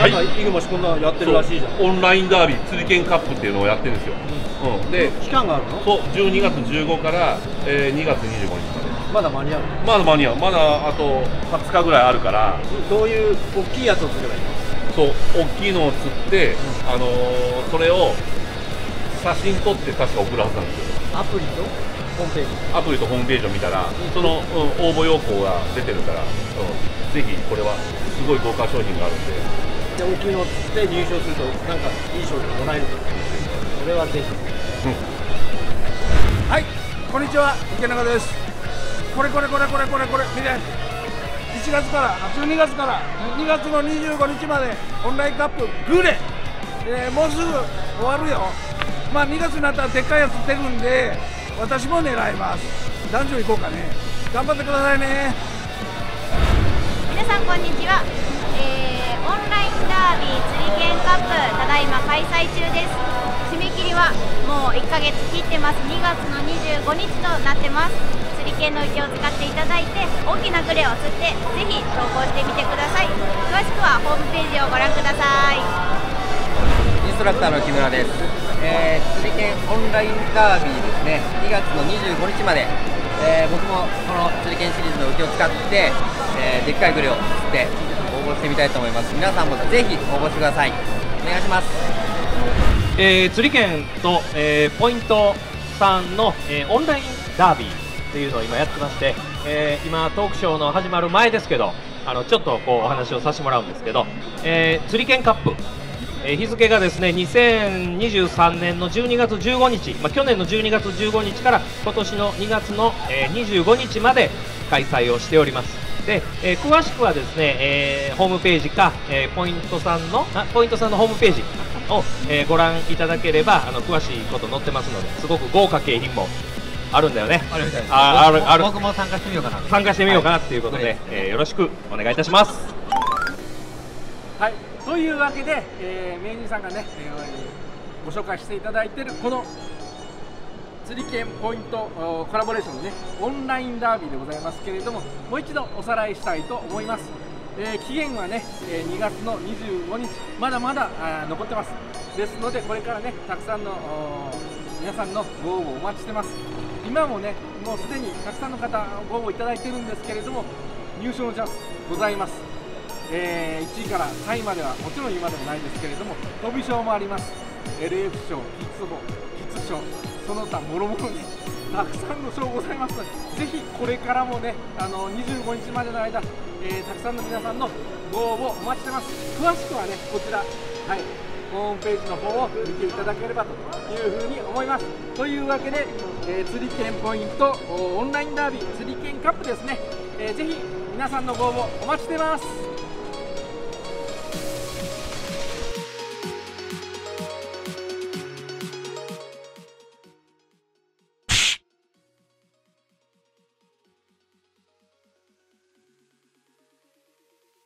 なんかイグマシこんなやってるらしいじゃん。オンラインダービー釣り券カップっていうのをやってるんですよ、うん。で期間があるの？そう12月15から、えー2月25日まで。まだ間に合うまだ間に合う。まだあと20日ぐらいあるから。どういう大きいやつをすればいいの？そう大きいのを釣って、あのーそれを写真撮って確か送るはずなんですよ。アプリと？ホームページ？アプリとホームページを見たらその、うん応募要項が出てるから、うん、ぜひこれはすごい豪華商品があるんでで大きいのをって入賞するとなんかいい賞品もらえるとそれはぜひはい、こんにちは、池永です。これこれこれこれこれこれ、見て。1月から、12月から2月の25日までオンラインカップグレ、えーもうすぐ終わるよ。まあ2月になったらでっかいやつ出るんで、私も狙います。男女行こうかね。頑張ってくださいね。ただいま開催中です。締め切りはもう1ヶ月切ってます。2月の25日となってます。釣り券の浮きを使っていただいて大きなグレを釣ってぜひ投稿してみてください。詳しくはホームページをご覧ください。インストラクターの木村です、えー、釣り券オンラインダービーですね。2月の25日まで、えー僕もこの釣り券シリーズの浮きを使って、えーでっかいグレを釣って応募してみたいと思います。皆さんもぜひ応募してください。お願いします。えー釣り券と、えーポイントさんの、えーオンラインダービーっていうのを今やってまして、えー今トークショーの始まる前ですけどあのちょっとこうお話をさせてもらうんですけど、えー釣り券カップえー日付がですね2023年の12月15日、まあ、去年の12月15日から今年の2月の、えー25日まで開催をしております。で、えー詳しくはですね、えーホームページか、えーポイントさんのあポイントさんのホームページを、えーご覧いただければあの詳しいこと載ってますのですごく豪華景品もあるんだよね。あるみたいです。ああるある。僕も参加してみようかな。参加してみようかなっていうことで、えーよろしくお願いいたします。はい、というわけで、えー名人さんがね、えーご紹介していただいているこの釣り券ポイントコラボレーションのねオンラインダービーでございますけれどももう一度おさらいしたいと思います、えー期限はね、え2月の25日まだまだ残ってます。ですのでこれからねたくさんの皆さんのご応募お待ちしてます。今もねもうすでにたくさんの方ご応募いただいてるんですけれども入賞のチャンスございます。えー1位から3位まではもちろん今でもないんですけれども飛び賞もあります。LF 賞、キツボ、キツ賞その他もろもろねたくさんの賞ございますぜひこれからもねあの25日までの間、えーたくさんの皆さんのご応募お待ちしてます。詳しくはねこちらはいホームページの方を見ていただければというふうに思います。というわけで、えー釣り券ポイントオンラインダービー釣り券カップですね、えーぜひ皆さんのご応募お待ちしてます。